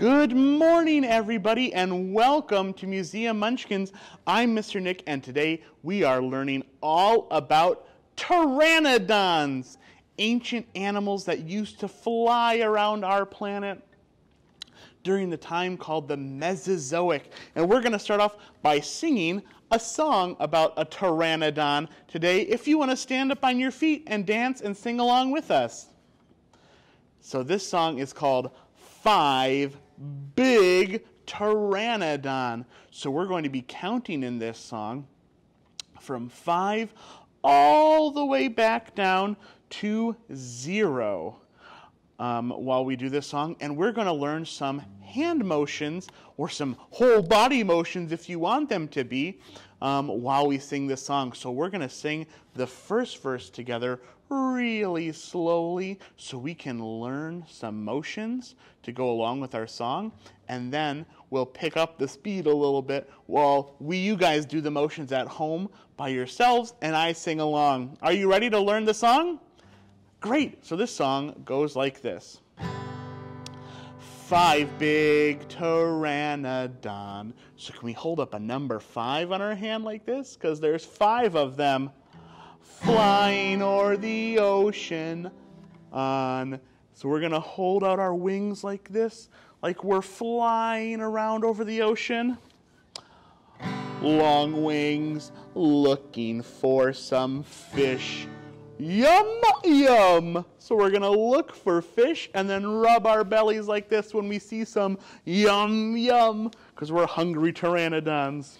Good morning, everybody, and welcome to Museum Munchkins. I'm Mr. Nick, and today we are learning all about pteranodons, ancient animals that used to fly around our planet during the time called the Mesozoic. And we're going to start off by singing a song about a pteranodon today. If you want to stand up on your feet and dance and sing along with us. So this song is called Five Big Pteranodon. So we're going to be counting in this song from five all the way back down to zero um, while we do this song. And we're going to learn some hand motions or some whole body motions if you want them to be um, while we sing this song. So we're going to sing the first verse together really slowly so we can learn some motions to go along with our song. And then we'll pick up the speed a little bit while we, you guys, do the motions at home by yourselves and I sing along. Are you ready to learn the song? Great. So this song goes like this. Five big pteranodon. So can we hold up a number five on our hand like this? Because there's five of them flying o'er the ocean on. So we're going to hold out our wings like this, like we're flying around over the ocean. Long wings, looking for some fish. Yum, yum. So we're going to look for fish and then rub our bellies like this when we see some yum, yum, because we're hungry pteranodons.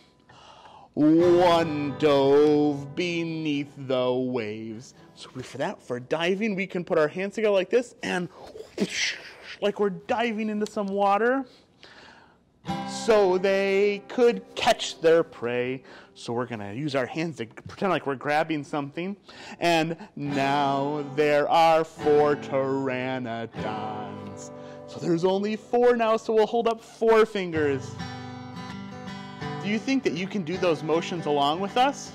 One dove beneath the waves. So for that, for diving, we can put our hands together like this and like we're diving into some water so they could catch their prey. So we're going to use our hands to pretend like we're grabbing something. And now there are four pteranodons. So there's only four now, so we'll hold up four fingers. Do you think that you can do those motions along with us?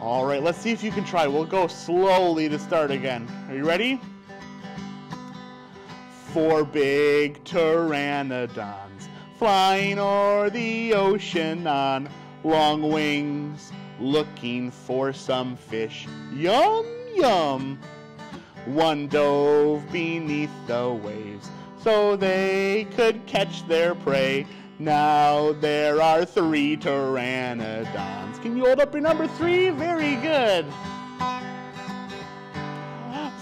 All right, let's see if you can try. We'll go slowly to start again. Are you ready? Four big pteranodons flying o'er the ocean on long wings, looking for some fish. Yum, yum. One dove beneath the waves so they could catch their prey. Now there are three pteranodons. Can you hold up your number three? Very good.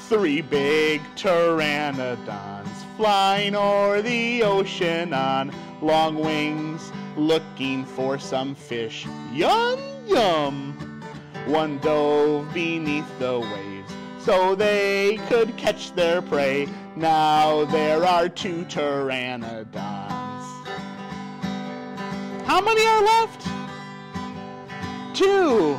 Three big pteranodons flying o'er the ocean on long wings, looking for some fish. Yum, yum. One dove beneath the waves so they could catch their prey. Now there are two pteranodons. How many are left? Two.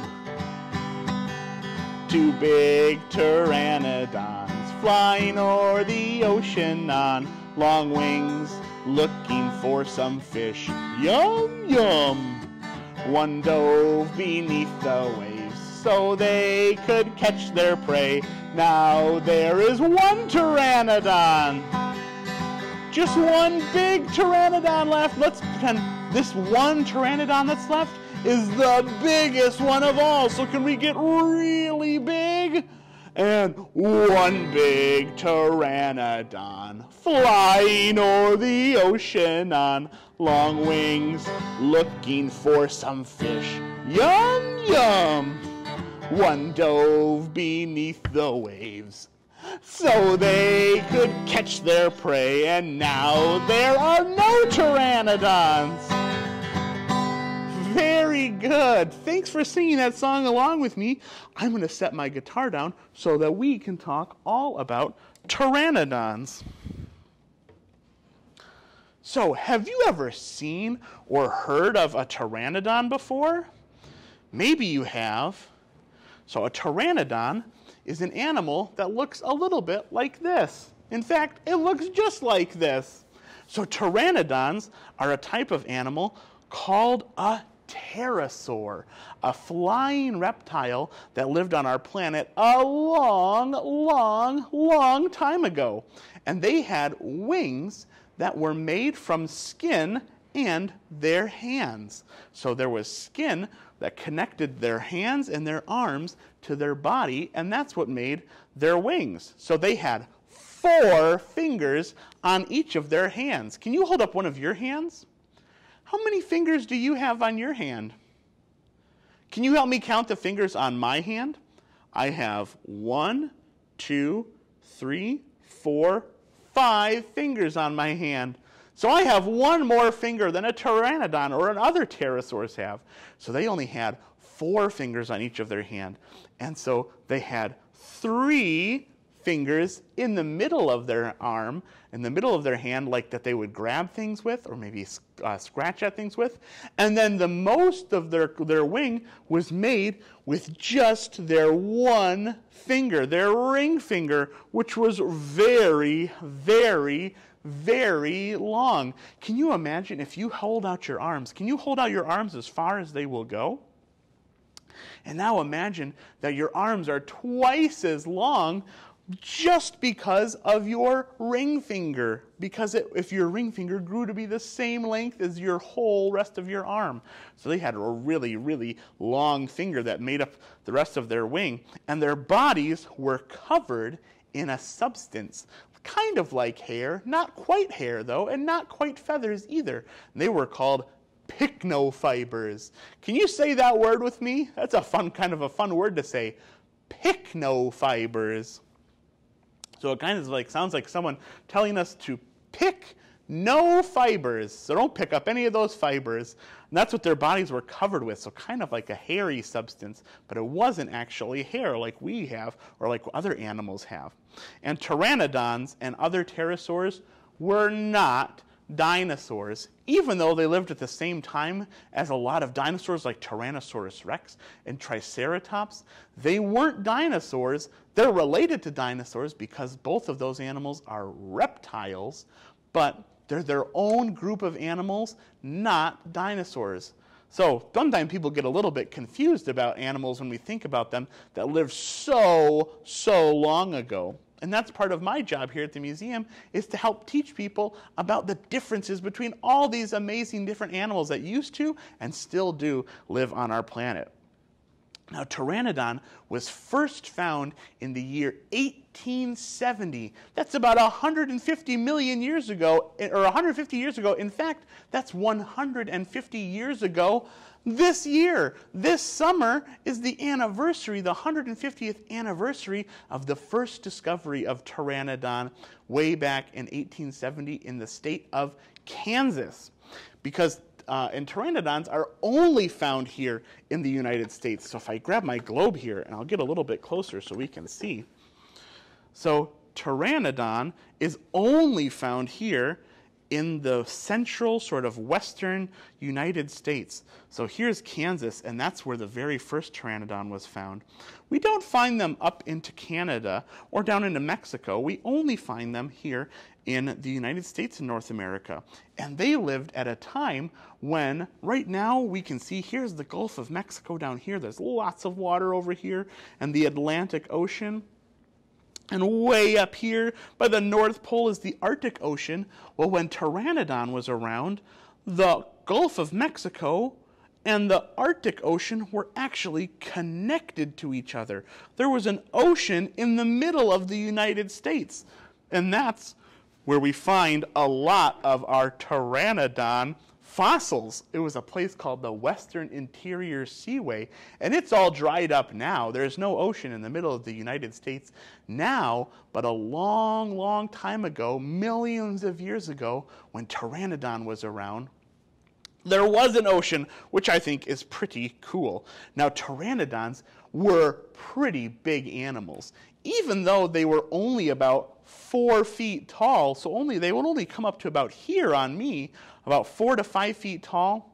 Two big pteranodons flying o'er the ocean on long wings, looking for some fish. Yum, yum. One dove beneath the waves so they could catch their prey. Now there is one pteranodon. Just one big pteranodon left. Let's pretend this one pteranodon that's left is the biggest one of all. So can we get really big? And one big pteranodon flying o'er the ocean on long wings, looking for some fish. Yum, yum. One dove beneath the waves so they could catch their prey, and now there are no pteranodons. Very good. Thanks for singing that song along with me. I'm going to set my guitar down so that we can talk all about pteranodons. So, have you ever seen or heard of a pteranodon before? Maybe you have. So, a pteranodon is an animal that looks a little bit like this. In fact, it looks just like this. So, pteranodons are a type of animal called a pterosaur, a flying reptile that lived on our planet a long, long, long time ago. And they had wings that were made from skin and their hands. So there was skin that connected their hands and their arms to their body, and that's what made their wings. So they had four fingers on each of their hands. Can you hold up one of your hands? How many fingers do you have on your hand? Can you help me count the fingers on my hand? I have one, two, three, four, five fingers on my hand. So I have one more finger than a pteranodon or another pterosaurs have. So they only had four fingers on each of their hand. And so they had three fingers in the middle of their arm, in the middle of their hand, like that they would grab things with or maybe uh, scratch at things with. And then the most of their, their wing was made with just their one finger, their ring finger, which was very, very, very long. Can you imagine if you hold out your arms? Can you hold out your arms as far as they will go? And now imagine that your arms are twice as long just because of your ring finger. Because it, if your ring finger grew to be the same length as your whole rest of your arm. So they had a really, really long finger that made up the rest of their wing. And their bodies were covered in a substance. Kind of like hair, not quite hair though, and not quite feathers either. They were called pycnofibers. Can you say that word with me? That's a fun kind of a fun word to say. Pycnofibers. So it kind of like sounds like someone telling us to pick no fibers. So don't pick up any of those fibers. And that's what their bodies were covered with. So kind of like a hairy substance, but it wasn't actually hair like we have or like other animals have. And pteranodons and other pterosaurs were not dinosaurs, even though they lived at the same time as a lot of dinosaurs like Tyrannosaurus rex and Triceratops, they weren't dinosaurs. They're related to dinosaurs because both of those animals are reptiles, but they're their own group of animals, not dinosaurs. So sometimes people get a little bit confused about animals when we think about them that lived so, so long ago. And that's part of my job here at the museum is to help teach people about the differences between all these amazing different animals that used to and still do live on our planet. Now, Pteranodon was first found in the year 1870. That's about 150 million years ago, or 150 years ago. In fact, that's 150 years ago this year, this summer, is the anniversary, the 150th anniversary of the first discovery of Pteranodon way back in 1870 in the state of Kansas. Because uh, and pteranodons are only found here in the United States. So if I grab my globe here, and I'll get a little bit closer so we can see. So pteranodon is only found here in the central, sort of western United States. So here's Kansas, and that's where the very first pteranodon was found. We don't find them up into Canada or down into Mexico. We only find them here in the United States and North America. And they lived at a time when, right now, we can see here's the Gulf of Mexico down here. There's lots of water over here, and the Atlantic Ocean. And way up here by the North Pole is the Arctic Ocean. Well, when Pteranodon was around, the Gulf of Mexico and the Arctic Ocean were actually connected to each other. There was an ocean in the middle of the United States. And that's where we find a lot of our Pteranodon fossils. It was a place called the Western Interior Seaway, and it's all dried up now. There's no ocean in the middle of the United States now, but a long, long time ago, millions of years ago, when Pteranodon was around, there was an ocean, which I think is pretty cool. Now, pteranodons were pretty big animals, even though they were only about four feet tall. So only they would only come up to about here on me about four to five feet tall.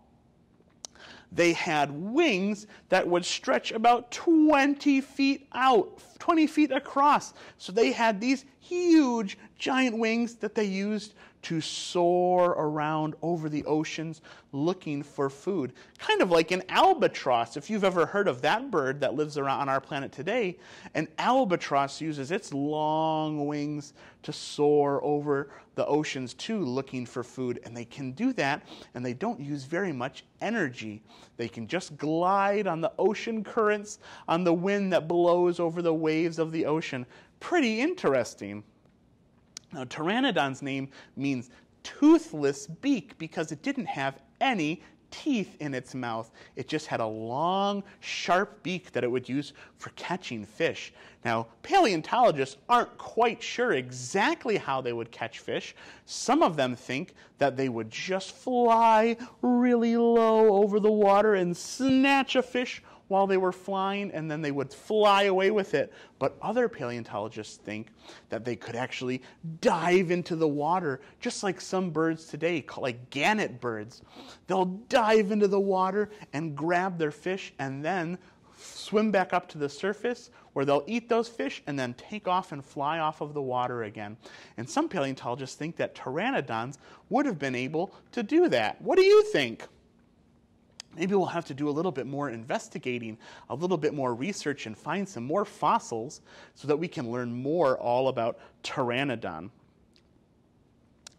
They had wings that would stretch about 20 feet out, 20 feet across. So they had these huge, giant wings that they used to soar around over the oceans looking for food. Kind of like an albatross. If you've ever heard of that bird that lives around on our planet today, an albatross uses its long wings to soar over the oceans too, looking for food. And they can do that, and they don't use very much energy. They can just glide on the ocean currents, on the wind that blows over the waves of the ocean. Pretty interesting. Now, Pteranodon's name means toothless beak because it didn't have any teeth in its mouth. It just had a long, sharp beak that it would use for catching fish. Now, paleontologists aren't quite sure exactly how they would catch fish. Some of them think that they would just fly really low over the water and snatch a fish while they were flying and then they would fly away with it. But other paleontologists think that they could actually dive into the water, just like some birds today, like gannet birds. They'll dive into the water and grab their fish and then swim back up to the surface where they'll eat those fish and then take off and fly off of the water again. And some paleontologists think that pteranodons would have been able to do that. What do you think? Maybe we'll have to do a little bit more investigating, a little bit more research, and find some more fossils so that we can learn more all about Pteranodon.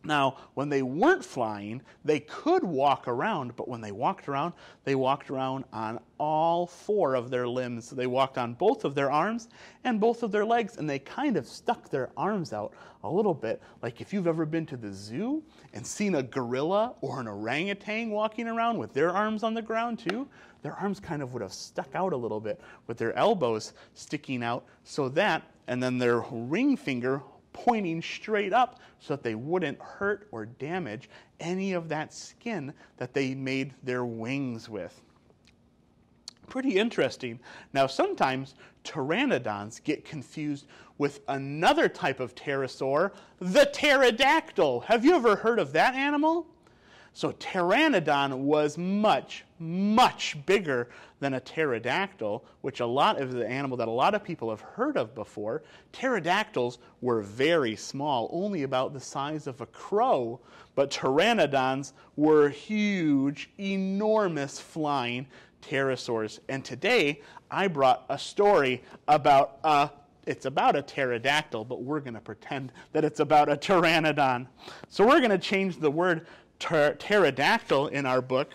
Now, when they weren't flying, they could walk around, but when they walked around, they walked around on all four of their limbs. So they walked on both of their arms and both of their legs, and they kind of stuck their arms out a little bit. Like if you've ever been to the zoo and seen a gorilla or an orangutan walking around with their arms on the ground too, their arms kind of would have stuck out a little bit with their elbows sticking out so that, and then their ring finger pointing straight up so that they wouldn't hurt or damage any of that skin that they made their wings with. Pretty interesting. Now, sometimes pteranodons get confused with another type of pterosaur, the pterodactyl. Have you ever heard of that animal? So pteranodon was much, much bigger than a pterodactyl, which a lot of the animal that a lot of people have heard of before. Pterodactyls were very small, only about the size of a crow, but pteranodons were huge, enormous flying pterosaurs. And today I brought a story about a it's about a pterodactyl, but we're going to pretend that it's about a pteranodon. So we're going to change the word ter- pterodactyl in our book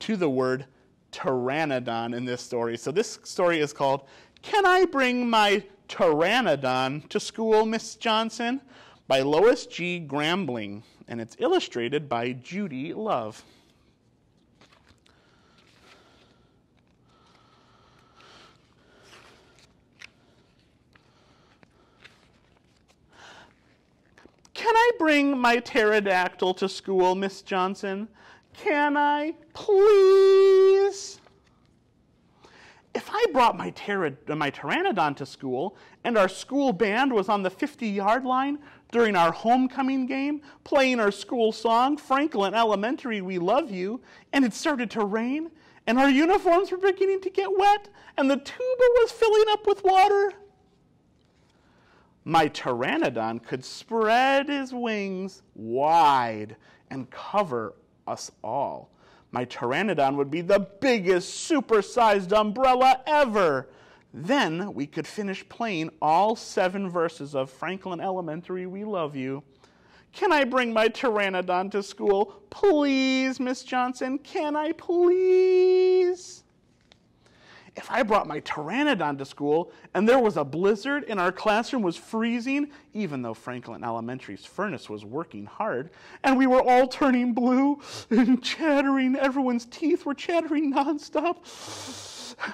to the word pteranodon in this story. So this story is called Can I Bring My Pteranodon to School, Miss Johnson? by Lois G. Grambling, and it's illustrated by Judy Love. Can I bring my pterodactyl to school, Miss Johnson? Can I, please? If I brought my, uh, my pteranodon to school and our school band was on the 50 yard line during our homecoming game, playing our school song, Franklin Elementary, We Love You, and it started to rain, and our uniforms were beginning to get wet, and the tuba was filling up with water, my pteranodon could spread his wings wide and cover us all. My pteranodon would be the biggest supersized umbrella ever. Then we could finish playing all seven verses of Franklin Elementary, We Love You. Can I bring my pteranodon to school? Please, Miss Johnson, can I please? If I brought my pteranodon to school and there was a blizzard and our classroom was freezing, even though Franklin Elementary's furnace was working hard, and we were all turning blue and chattering, everyone's teeth were chattering nonstop,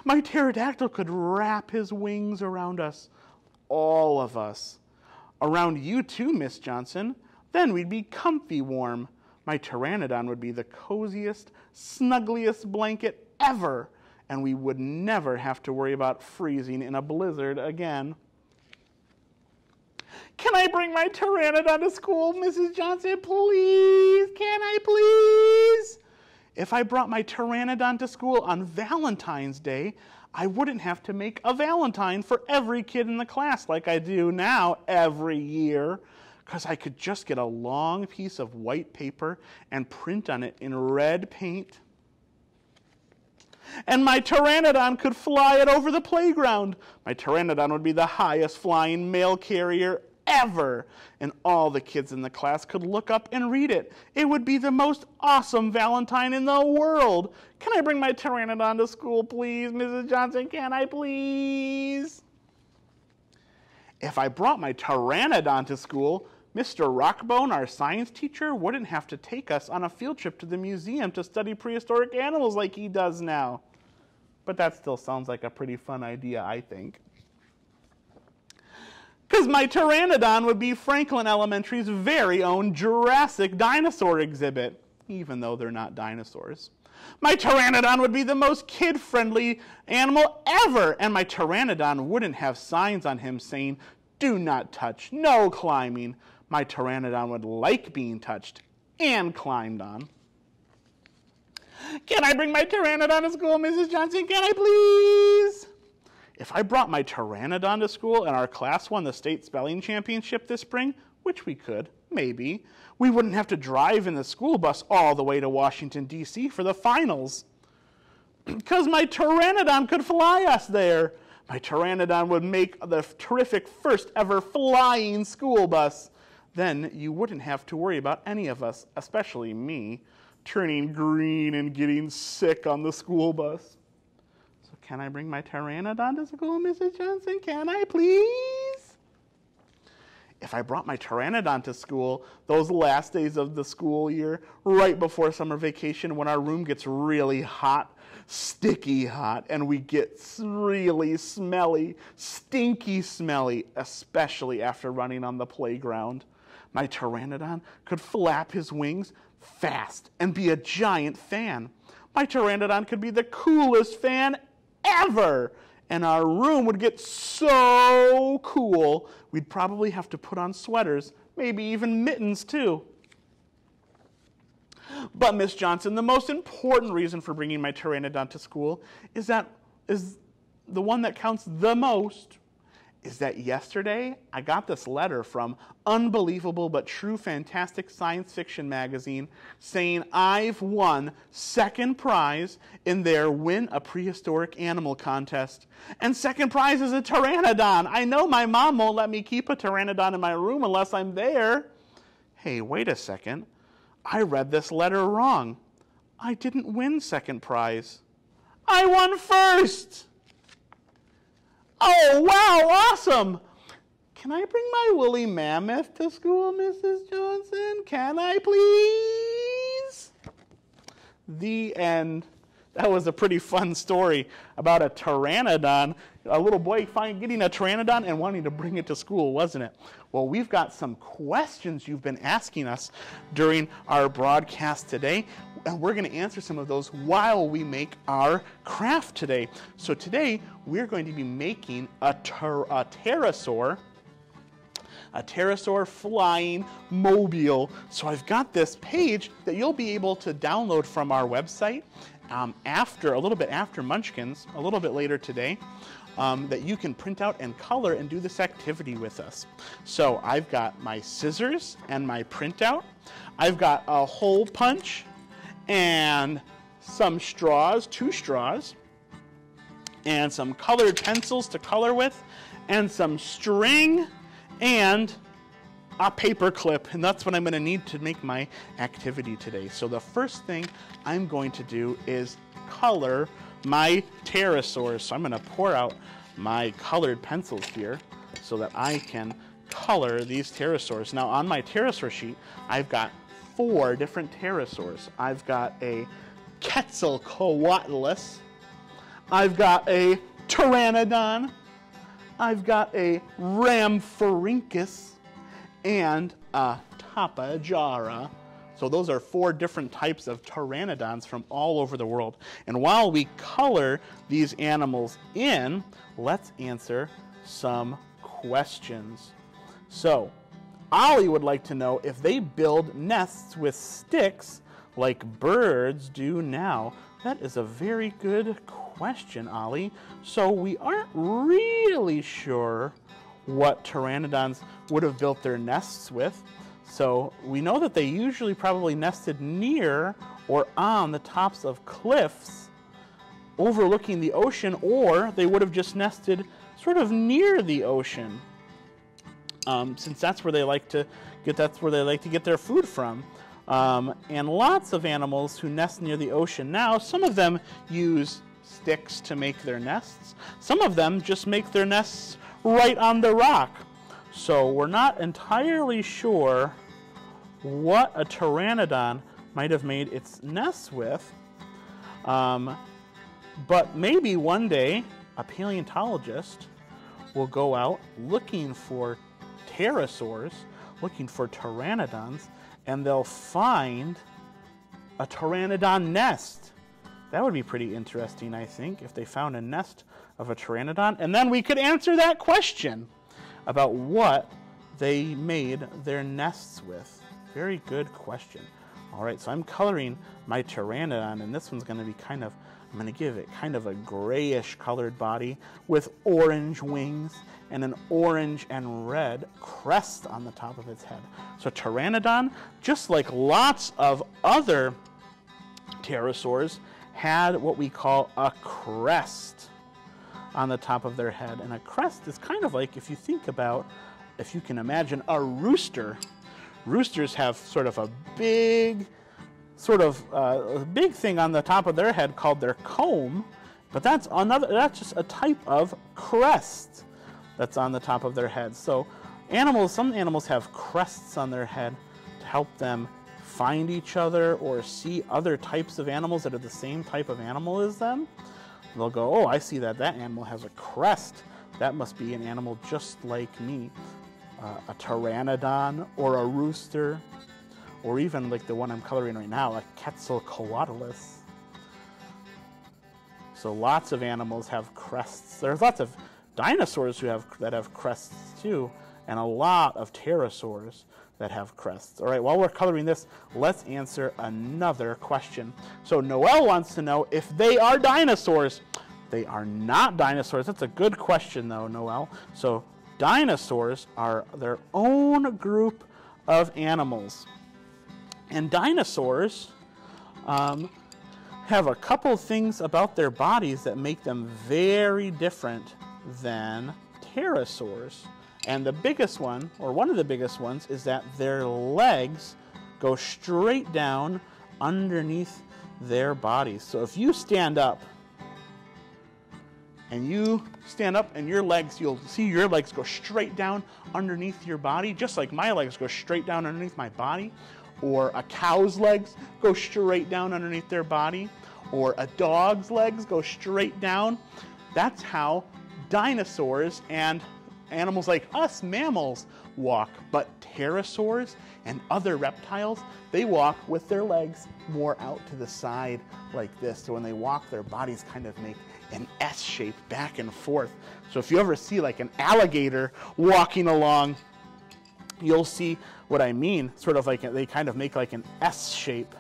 my pterodactyl could wrap his wings around us, all of us. Around you too, Miss Johnson. Then we'd be comfy warm. My pteranodon would be the coziest, snuggliest blanket ever and we would never have to worry about freezing in a blizzard again. Can I bring my pteranodon to school, Mrs. Johnson? Please, can I please? If I brought my pteranodon to school on Valentine's Day, I wouldn't have to make a Valentine for every kid in the class like I do now every year because I could just get a long piece of white paper and print on it in red paint. And my pteranodon could fly it over the playground. My pteranodon would be the highest flying mail carrier ever. And all the kids in the class could look up and read it. It would be the most awesome Valentine in the world. Can I bring my pteranodon to school, please, Mrs. Johnson? Can I please? If I brought my pteranodon to school, Mr. Rockbone, our science teacher, wouldn't have to take us on a field trip to the museum to study prehistoric animals like he does now. But that still sounds like a pretty fun idea, I think. Because my pteranodon would be Franklin Elementary's very own Jurassic dinosaur exhibit, even though they're not dinosaurs. My pteranodon would be the most kid friendly animal ever, and my pteranodon wouldn't have signs on him saying, Do not touch, no climbing. My pteranodon would like being touched and climbed on. Can I bring my pteranodon to school, Mrs. Johnson? Can I please? If I brought my pteranodon to school and our class won the state spelling championship this spring, which we could, maybe, we wouldn't have to drive in the school bus all the way to Washington, D.C. for the finals. Because my pteranodon could fly us there. My pteranodon would make the terrific first ever flying school bus. Then you wouldn't have to worry about any of us, especially me, turning green and getting sick on the school bus. So can I bring my pteranodon to school, Mrs. Johnson? Can I please? If I brought my pteranodon to school those last days of the school year, right before summer vacation, when our room gets really hot, sticky hot, and we get really smelly, stinky smelly, especially after running on the playground, my pteranodon could flap his wings fast and be a giant fan. My pteranodon could be the coolest fan ever. And our room would get so cool, we'd probably have to put on sweaters, maybe even mittens too. But, Miss Johnson, the most important reason for bringing my pteranodon to school is that is the one that counts the most is that yesterday I got this letter from Unbelievable but True Fantastic Science Fiction magazine saying I've won second prize in their Win a Prehistoric Animal contest. And second prize is a pteranodon. I know my mom won't let me keep a pteranodon in my room unless I'm there. Hey, wait a second. I read this letter wrong. I didn't win second prize. I won first. Oh, wow, awesome. Can I bring my woolly mammoth to school, Mrs. Johnson? Can I please? The end. That was a pretty fun story about a pteranodon, a little boy find, getting a pteranodon and wanting to bring it to school, wasn't it? Well, we've got some questions you've been asking us during our broadcast today, and we're going to answer some of those while we make our craft today. So today, we're going to be making a, ter- a pterosaur a pterosaur flying mobile. So I've got this page that you'll be able to download from our website um, after, a little bit after Munchkins, a little bit later today. Um, that you can print out and color and do this activity with us. So I've got my scissors and my printout. I've got a hole punch and some straws, two straws, and some colored pencils to color with, and some string and a paper clip, and that's what I'm going to need to make my activity today. So the first thing I'm going to do is color my pterosaurs. So I'm going to pour out my colored pencils here so that I can color these pterosaurs. Now on my pterosaur sheet, I've got four different pterosaurs. I've got a Quetzalcoatlus, I've got a Pteranodon, I've got a Rhamphorhynchus, and a Tapejara. So those are four different types of pteranodons from all over the world. And while we color these animals in, let's answer some questions. So, Ollie would like to know if they build nests with sticks like birds do now. That is a very good question, Ollie. So we aren't really sure what pteranodons would have built their nests with. So we know that they usually probably nested near or on the tops of cliffs overlooking the ocean, or they would have just nested sort of near the ocean, um, since that's where they like to get that's where they like to get their food from. Um, and lots of animals who nest near the ocean now, some of them use sticks to make their nests. Some of them just make their nests right on the rock. So we're not entirely sure what a pteranodon might have made its nest with. Um, but maybe one day a paleontologist will go out looking for pterosaurs, looking for pteranodons, and they'll find a pteranodon nest. That would be pretty interesting, I think, if they found a nest of a pteranodon. And then we could answer that question about what they made their nests with. Very good question. All right, so I'm coloring my pteranodon, and this one's going to be kind of, I'm going to give it kind of a grayish colored body with orange wings and an orange and red crest on the top of its head. So pteranodon, just like lots of other pterosaurs, had what we call a crest on the top of their head. And a crest is kind of like, if you think about, if you can imagine a rooster, roosters have sort of a big, sort of uh, a big thing on the top of their head called their comb, but that's another, that's just a type of crest that's on the top of their head. So animals, some animals have crests on their head to help them find each other or see other types of animals that are the same type of animal as them. They'll go, oh, I see that that animal has a crest. That must be an animal just like me. Uh, a pteranodon or a rooster, or even like the one I'm coloring right now, a Quetzalcoatlus. So lots of animals have crests. There's lots of dinosaurs who have that have crests too, and a lot of pterosaurs that have crests. All right, while we're coloring this, let's answer another question. So Noel wants to know if they are dinosaurs. They are not dinosaurs. That's a good question though, Noel. So dinosaurs are their own group of animals. And dinosaurs um, have a couple things about their bodies that make them very different than pterosaurs. And the biggest one, or one of the biggest ones, is that their legs go straight down underneath their bodies. So if you stand up and you stand up and your legs, you'll see your legs go straight down underneath your body, just like my legs go straight down underneath my body, or a cow's legs go straight down underneath their body, or a dog's legs go straight down. That's how dinosaurs and animals like us, mammals, walk. But pterosaurs and other reptiles, they walk with their legs more out to the side like this. So when they walk, their bodies kind of make an S shape back and forth. So if you ever see like an alligator walking along, you'll see what I mean. Sort of like they kind of make like an S shape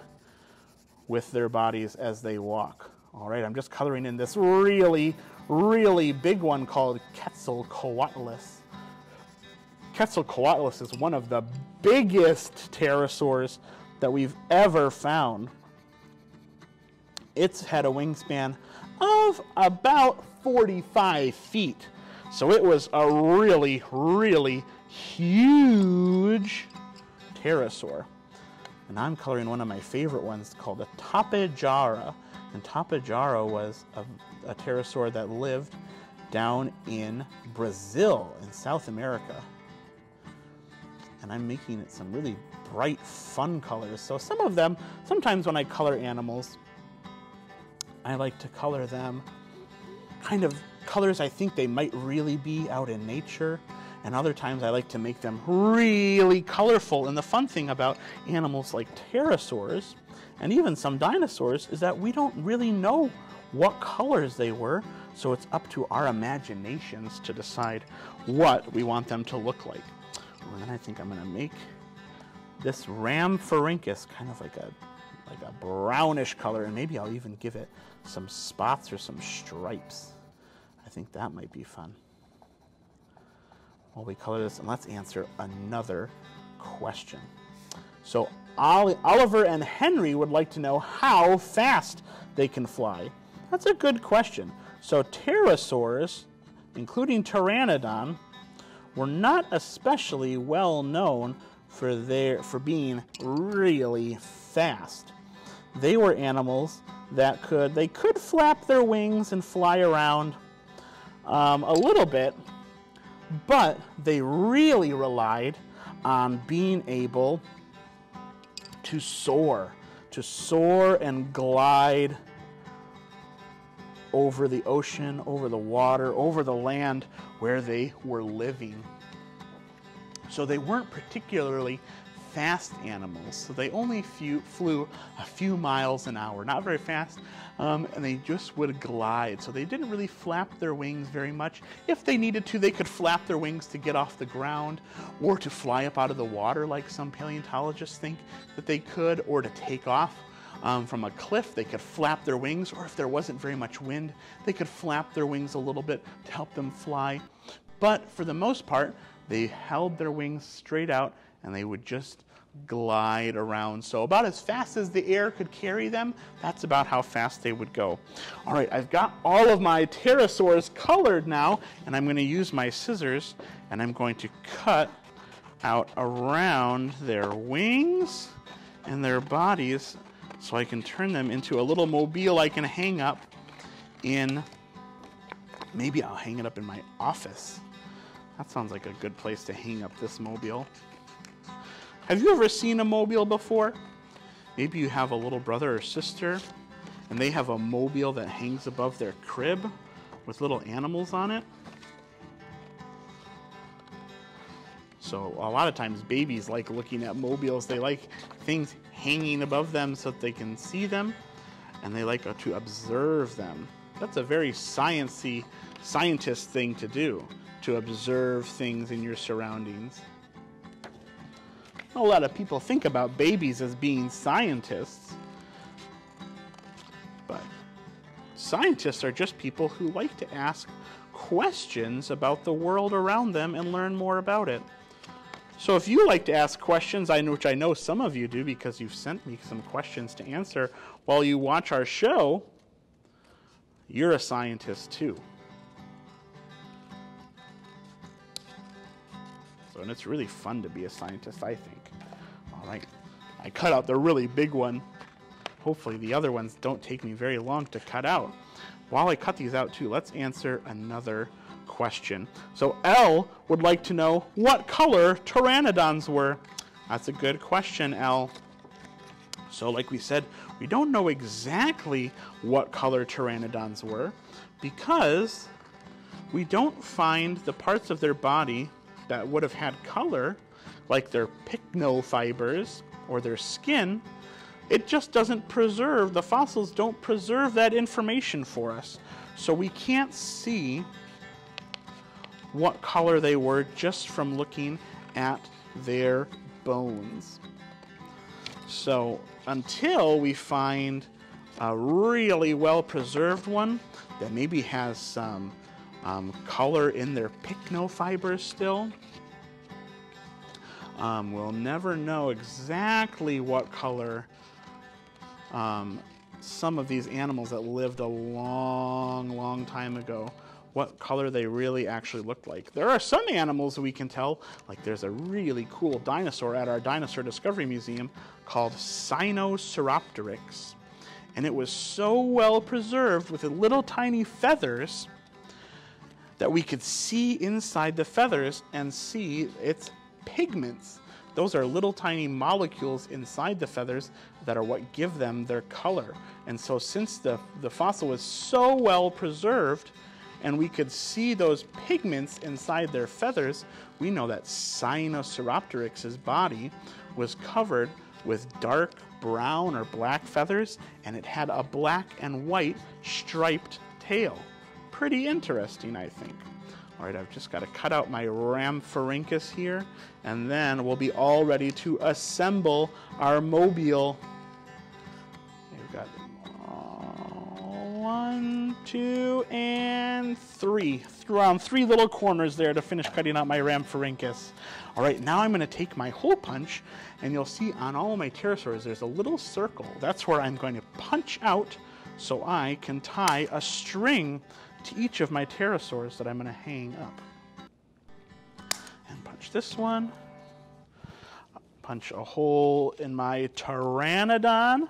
with their bodies as they walk. All right, I'm just coloring in this really, really big one called Quetzalcoatlus. Quetzalcoatlus is one of the biggest pterosaurs that we've ever found. It's had a wingspan of about 45 feet. So it was a really, really huge pterosaur. And I'm coloring one of my favorite ones called a Tapejara. And Tapejara was a, a pterosaur that lived down in Brazil, in South America. And I'm making it some really bright, fun colors. So some of them, sometimes when I color animals, I like to color them kind of colors I think they might really be out in nature. And other times I like to make them really colorful. And the fun thing about animals like pterosaurs and even some dinosaurs is that we don't really know what colors they were. So it's up to our imaginations to decide what we want them to look like. And then I think I'm going to make this Rhamphorhynchus kind of like a like a brownish color, and maybe I'll even give it some spots or some stripes. I think that might be fun. While we color this, and let's answer another question. So Oliver and Henry would like to know how fast they can fly. That's a good question. So pterosaurs, including Pteranodon, were not especially well known for their for being really fast. They were animals that could they could flap their wings and fly around um, a little bit, but they really relied on being able to soar, to soar and glide over the ocean, over the water, over the land where they were living. So they weren't particularly fast animals. So they only few, flew a few miles an hour, not very fast, um, and they just would glide. So they didn't really flap their wings very much. If they needed to, they could flap their wings to get off the ground or to fly up out of the water, like some paleontologists think that they could, or to take off. Um, from a cliff, they could flap their wings, or if there wasn't very much wind, they could flap their wings a little bit to help them fly. But for the most part, they held their wings straight out and they would just glide around. So about as fast as the air could carry them, that's about how fast they would go. All right, I've got all of my pterosaurs colored now, and I'm going to use my scissors, and I'm going to cut out around their wings and their bodies so I can turn them into a little mobile I can hang up in, maybe I'll hang it up in my office. That sounds like a good place to hang up this mobile. Have you ever seen a mobile before? Maybe you have a little brother or sister and they have a mobile that hangs above their crib with little animals on it. So a lot of times babies like looking at mobiles. They like things hanging above them so that they can see them and they like to observe them. That's a very sciency scientist thing to do to observe things in your surroundings. A lot of people think about babies as being scientists, but scientists are just people who like to ask questions about the world around them and learn more about it. So if you like to ask questions, which I know some of you do because you've sent me some questions to answer while you watch our show, you're a scientist too. and it's really fun to be a scientist, I think. Right, I cut out the really big one. Hopefully the other ones don't take me very long to cut out. While I cut these out too, let's answer another question. So L would like to know what color pteranodons were. That's a good question, L. So like we said, we don't know exactly what color pteranodons were because we don't find the parts of their body that would have had color, like their pycnofibers or their skin, it just doesn't preserve, the fossils don't preserve that information for us. So we can't see what color they were just from looking at their bones. So until we find a really well preserved one that maybe has some um, color in their pycnofibers still. Um, we'll never know exactly what color um, some of these animals that lived a long, long time ago, what color they really actually looked like. There are some animals we can tell, like there's a really cool dinosaur at our Dinosaur Discovery Museum called Sinosauropteryx. And it was so well preserved with little tiny feathers that we could see inside the feathers and see its pigments. Those are little tiny molecules inside the feathers that are what give them their color. And so since the, the fossil was so well preserved and we could see those pigments inside their feathers, we know that Sinosauropteryx's body was covered with dark brown or black feathers and it had a black and white striped tail pretty interesting, I think. All right, I've just got to cut out my Rhamphorhynchus here, and then we'll be all ready to assemble our mobile. We've got one, two, and three. Around three little corners there to finish cutting out my Rhamphorhynchus. All right, now I'm gonna take my hole punch and you'll see on all my pterosaurs there's a little circle. That's where I'm going to punch out so I can tie a string to each of my pterosaurs that I'm gonna hang up. And punch this one. Punch a hole in my Pteranodon.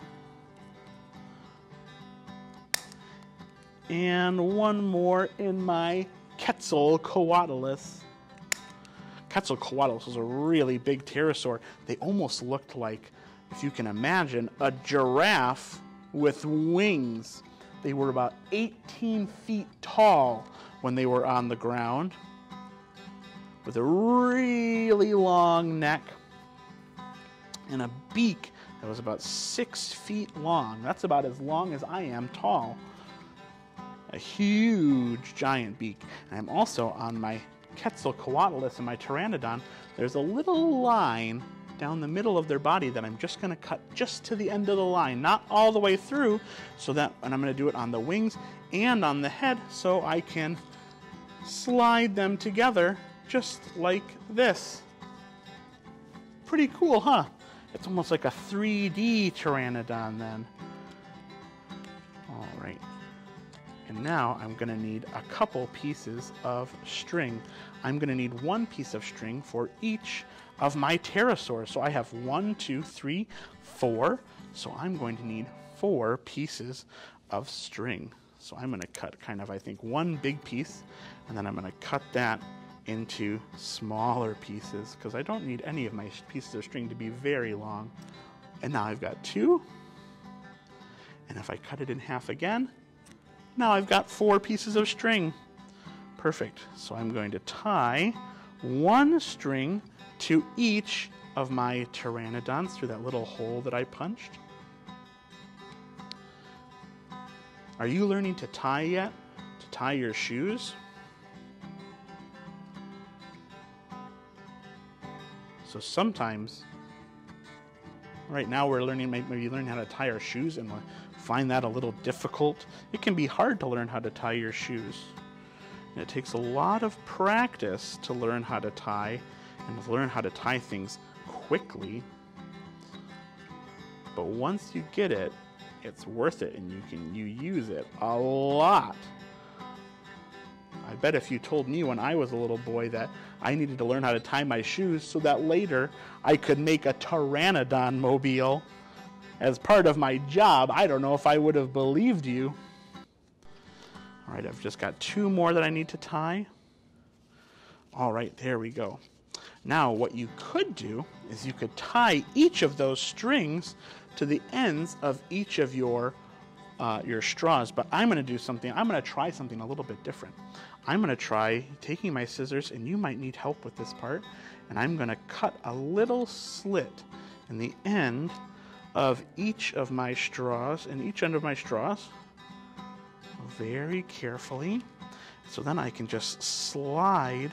and one more in my Quetzalcoatlus. Quetzalcoatlus was a really big pterosaur. They almost looked like, if you can imagine, a giraffe with wings. They were about 18 feet tall when they were on the ground, with a really long neck and a beak that was about six feet long. That's about as long as I am tall a huge giant beak. And I'm also on my Quetzalcoatlus and my Pteranodon. There's a little line down the middle of their body that I'm just going to cut just to the end of the line, not all the way through, so that, and I'm going to do it on the wings and on the head so I can slide them together just like this. Pretty cool, huh? It's almost like a 3D Pteranodon then. All right. And now I'm gonna need a couple pieces of string. I'm gonna need one piece of string for each of my pterosaurs. So I have one, two, three, four. So I'm going to need four pieces of string. So I'm gonna cut kind of, I think, one big piece, and then I'm gonna cut that into smaller pieces because I don't need any of my pieces of string to be very long. And now I've got two. And if I cut it in half again, now I've got four pieces of string. Perfect. So I'm going to tie one string to each of my pteranodons through that little hole that I punched. Are you learning to tie yet? To tie your shoes? So sometimes, right now we're learning, maybe learning how to tie our shoes and find that a little difficult, it can be hard to learn how to tie your shoes. And it takes a lot of practice to learn how to tie and learn how to tie things quickly. But once you get it, it's worth it and you can you use it a lot. I bet if you told me when I was a little boy that I needed to learn how to tie my shoes so that later I could make a pteranodon mobile, as part of my job, I don't know if I would have believed you. All right, I've just got two more that I need to tie. All right, there we go. Now, what you could do is you could tie each of those strings to the ends of each of your uh, your straws, but I'm going to do something. I'm going to try something a little bit different. I'm going to try taking my scissors, and you might need help with this part, and I'm going to cut a little slit in the end of each of my straws in each end of my straws very carefully. So then I can just slide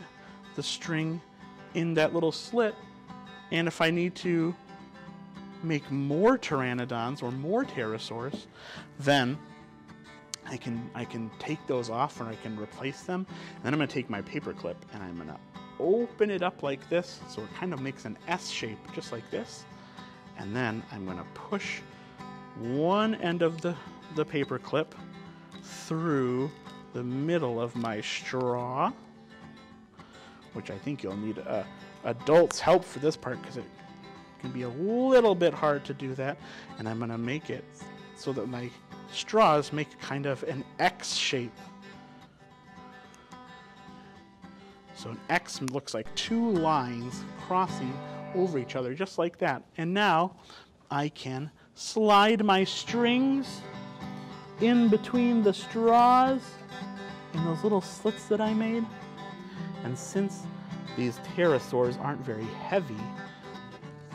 the string in that little slit. And if I need to make more pteranodons or more pterosaurs, then I can I can take those off or I can replace them. And then I'm gonna take my paper clip and I'm gonna open it up like this so it kind of makes an S shape just like this and then I'm going to push one end of the, the paper clip through the middle of my straw, which I think you'll need a adult's help for this part because it can be a little bit hard to do that. And I'm going to make it so that my straws make kind of an X shape. So an X looks like two lines crossing over each other, just like that. And now I can slide my strings in between the straws in those little slits that I made. And since these pterosaurs aren't very heavy,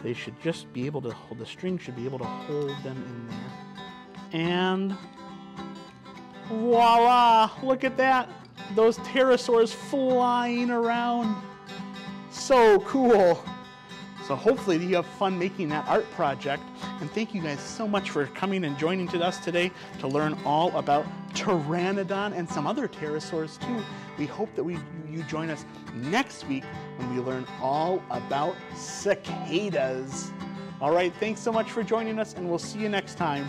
they should just be able to hold, the string should be able to hold them in there. And voila, look at that. Those pterosaurs flying around. So cool. So hopefully you have fun making that art project. And thank you guys so much for coming and joining to us today to learn all about Pteranodon and some other pterosaurs too. We hope that we, you join us next week when we learn all about cicadas. All right, thanks so much for joining us, and we'll see you next time.